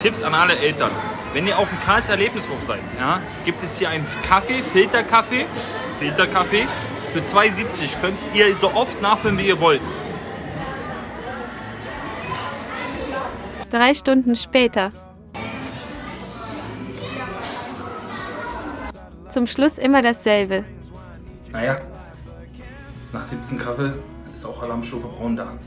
Tipps an alle Eltern. Wenn ihr auf dem Karls Erlebnishof seid, ja, gibt es hier einen Kaffee, Filterkaffee, Filterkaffee für 2,70. Könnt ihr so oft nachfüllen, wie ihr wollt. Drei Stunden später. Zum Schluss immer dasselbe. Naja, nach 17 Kaffee ist auch Alarmstufe Braun da.